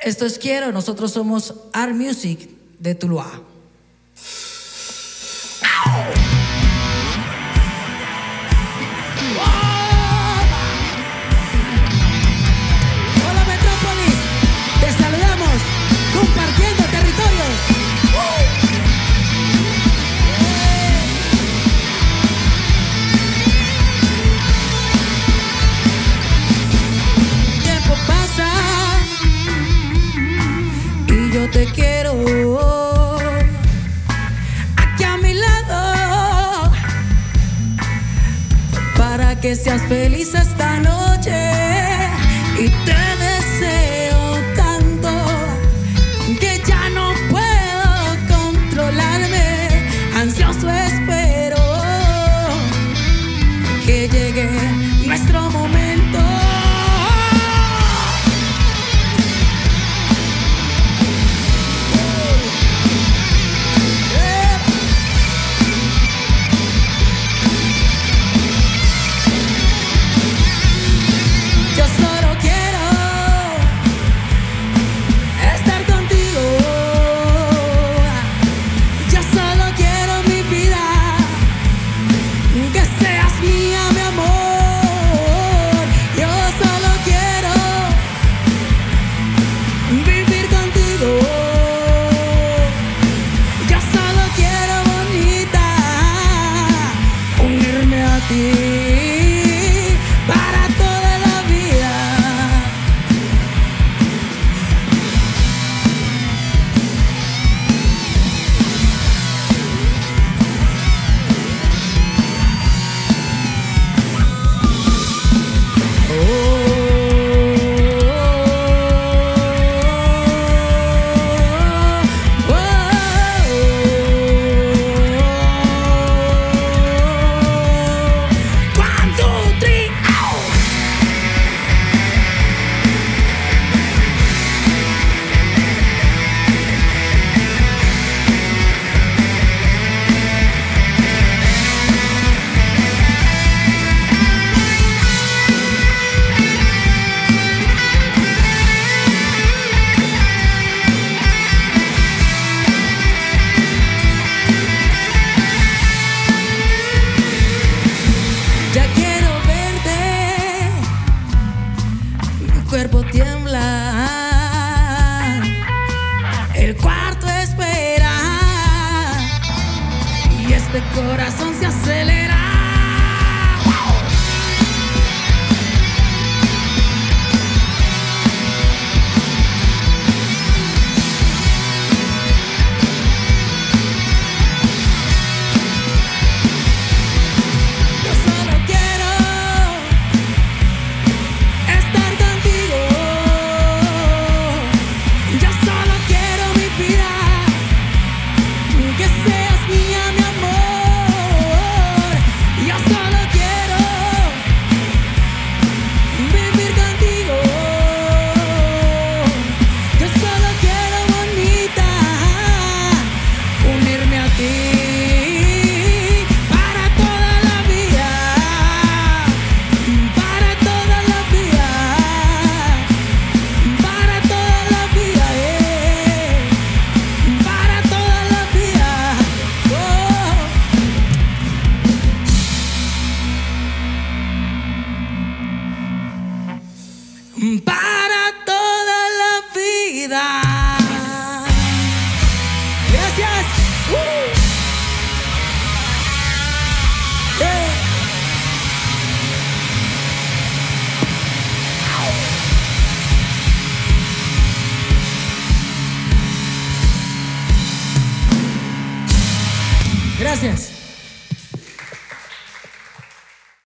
Esto es Quiero, nosotros somos Art Music de Tuluá. seas feliz corazón. vida. Gracias. Gracias.